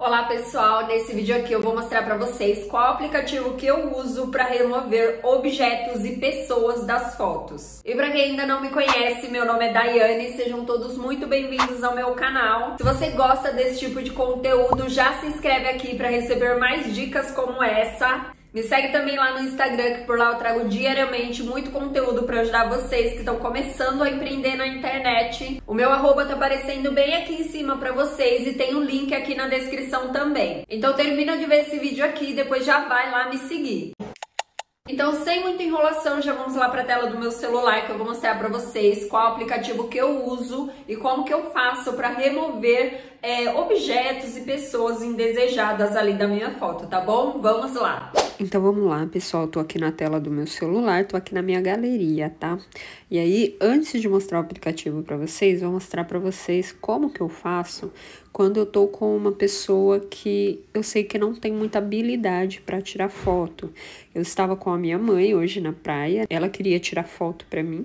Olá pessoal, nesse vídeo aqui eu vou mostrar para vocês qual aplicativo que eu uso para remover objetos e pessoas das fotos. E para quem ainda não me conhece, meu nome é Daiane, sejam todos muito bem-vindos ao meu canal. Se você gosta desse tipo de conteúdo, já se inscreve aqui para receber mais dicas como essa. Me segue também lá no Instagram, que por lá eu trago diariamente muito conteúdo para ajudar vocês que estão começando a empreender na internet. O meu arroba tá aparecendo bem aqui em cima para vocês e tem um link aqui na descrição também. Então termina de ver esse vídeo aqui depois já vai lá me seguir. Então, sem muita enrolação, já vamos lá para a tela do meu celular que eu vou mostrar para vocês qual aplicativo que eu uso e como que eu faço para remover é, objetos e pessoas indesejadas ali da minha foto, tá bom? Vamos lá! Então vamos lá, pessoal, tô aqui na tela do meu celular, tô aqui na minha galeria, tá? E aí, antes de mostrar o aplicativo para vocês, vou mostrar para vocês como que eu faço quando eu tô com uma pessoa que eu sei que não tem muita habilidade para tirar foto. Eu estava com a minha mãe hoje na praia, ela queria tirar foto para mim,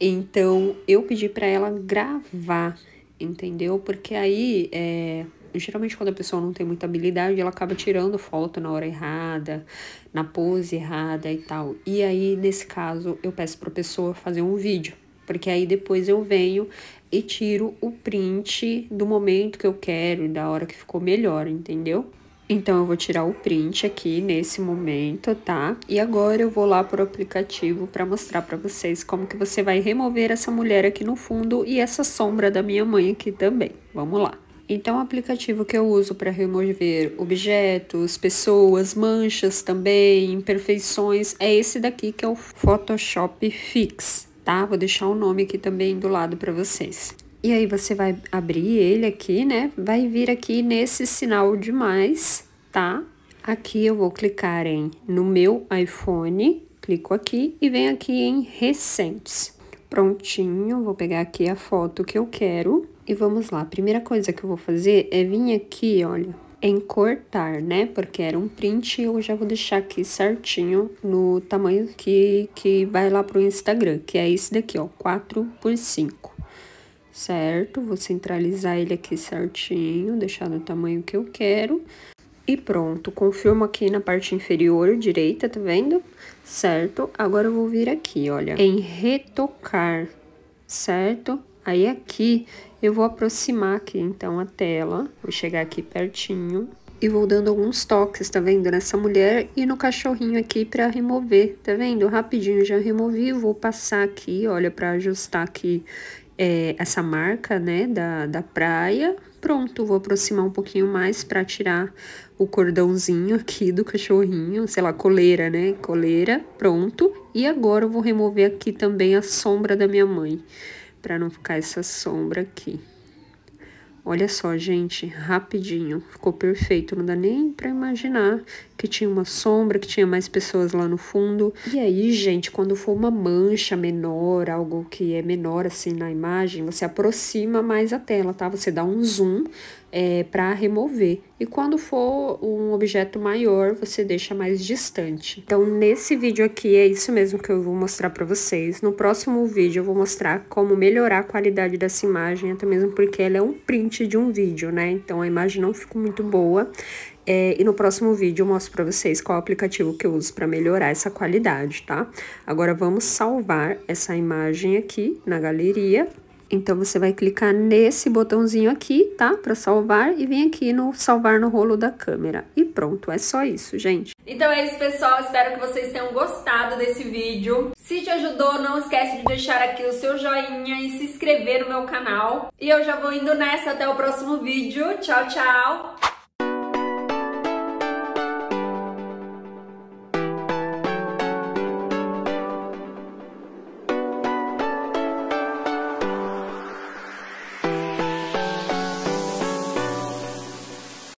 então eu pedi para ela gravar, entendeu? Porque aí é, geralmente quando a pessoa não tem muita habilidade, ela acaba tirando foto na hora errada, na pose errada e tal. E aí, nesse caso, eu peço para a pessoa fazer um vídeo, porque aí depois eu venho e tiro o print do momento que eu quero da hora que ficou melhor, entendeu? Então, eu vou tirar o print aqui nesse momento, tá? E agora eu vou lá pro aplicativo para mostrar para vocês como que você vai remover essa mulher aqui no fundo e essa sombra da minha mãe aqui também. Vamos lá. Então, o aplicativo que eu uso para remover objetos, pessoas, manchas também, imperfeições, é esse daqui que é o Photoshop Fix, tá? Vou deixar o nome aqui também do lado para vocês. E aí, você vai abrir ele aqui, né? Vai vir aqui nesse sinal de mais, tá? Aqui eu vou clicar em no meu iPhone, clico aqui e venho aqui em recentes. Prontinho, vou pegar aqui a foto que eu quero e vamos lá, a primeira coisa que eu vou fazer é vir aqui, olha, em cortar, né? Porque era um print eu já vou deixar aqui certinho no tamanho que, que vai lá pro Instagram, que é esse daqui, ó, 4 por 5 certo? Vou centralizar ele aqui certinho, deixar no tamanho que eu quero. E pronto, confirmo aqui na parte inferior direita, tá vendo? Certo? Agora eu vou vir aqui, olha, em retocar, certo? Aí aqui eu vou aproximar aqui então a tela, vou chegar aqui pertinho e vou dando alguns toques, tá vendo? Nessa mulher e no cachorrinho aqui pra remover, tá vendo? Rapidinho já removi, vou passar aqui, olha, pra ajustar aqui é, essa marca, né, da, da praia. Pronto, vou aproximar um pouquinho mais pra tirar o cordãozinho aqui do cachorrinho, sei lá, coleira, né, coleira, pronto. E agora eu vou remover aqui também a sombra da minha mãe para não ficar essa sombra aqui. Olha só, gente, rapidinho, ficou perfeito, não dá nem para imaginar que tinha uma sombra, que tinha mais pessoas lá no fundo. E aí, gente, quando for uma mancha menor, algo que é menor assim na imagem, você aproxima mais a tela, tá? Você dá um zoom é, para remover. E quando for um objeto maior, você deixa mais distante. Então, nesse vídeo aqui, é isso mesmo que eu vou mostrar para vocês. No próximo vídeo, eu vou mostrar como melhorar a qualidade dessa imagem, até mesmo porque ela é um print de um vídeo, né? Então, a imagem não ficou muito boa. É, e no próximo vídeo eu mostro para vocês qual aplicativo que eu uso para melhorar essa qualidade, tá? Agora vamos salvar essa imagem aqui na galeria. Então, você vai clicar nesse botãozinho aqui, tá? Para salvar e vem aqui no salvar no rolo da câmera. E pronto, é só isso, gente. Então é isso, pessoal. Espero que vocês tenham gostado desse vídeo. Se te ajudou, não esquece de deixar aqui o seu joinha e se inscrever no meu canal. E eu já vou indo nessa. Até o próximo vídeo. Tchau, tchau!